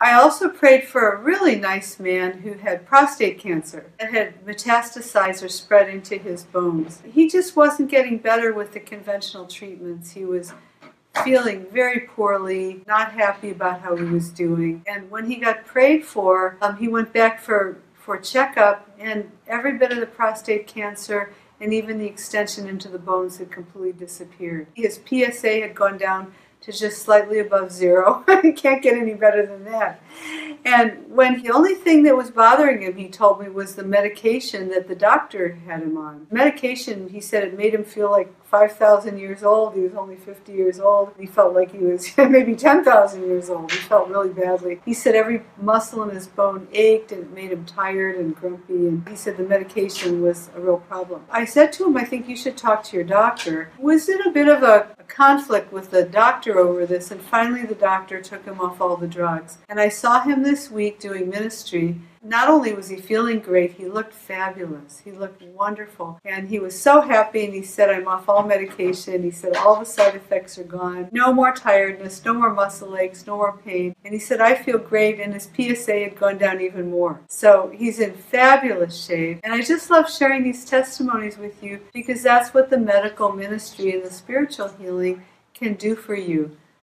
I also prayed for a really nice man who had prostate cancer that had metastasized or spread into his bones. He just wasn't getting better with the conventional treatments. He was feeling very poorly, not happy about how he was doing. And when he got prayed for, um, he went back for, for checkup, and every bit of the prostate cancer and even the extension into the bones had completely disappeared. His PSA had gone down to just slightly above zero. you can't get any better than that. And when the only thing that was bothering him, he told me, was the medication that the doctor had him on. Medication, he said, it made him feel like 5,000 years old. He was only 50 years old. He felt like he was maybe 10,000 years old. He felt really badly. He said every muscle in his bone ached and it made him tired and grumpy. And he said the medication was a real problem. I said to him, I think you should talk to your doctor. Was it a bit of a, a conflict with the doctor over this? And finally, the doctor took him off all the drugs. And I saw him this week doing ministry not only was he feeling great, he looked fabulous. He looked wonderful. And he was so happy and he said, I'm off all medication. He said, all the side effects are gone. No more tiredness, no more muscle aches, no more pain. And he said, I feel great. And his PSA had gone down even more. So he's in fabulous shape. And I just love sharing these testimonies with you because that's what the medical ministry and the spiritual healing can do for you.